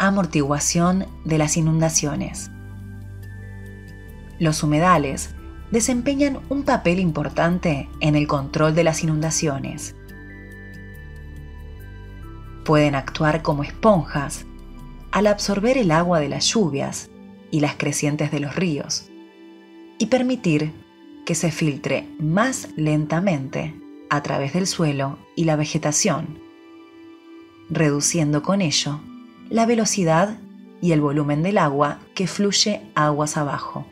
amortiguación de las inundaciones. Los humedales desempeñan un papel importante en el control de las inundaciones. Pueden actuar como esponjas al absorber el agua de las lluvias y las crecientes de los ríos y permitir que se filtre más lentamente a través del suelo y la vegetación, reduciendo con ello la velocidad y el volumen del agua que fluye aguas abajo.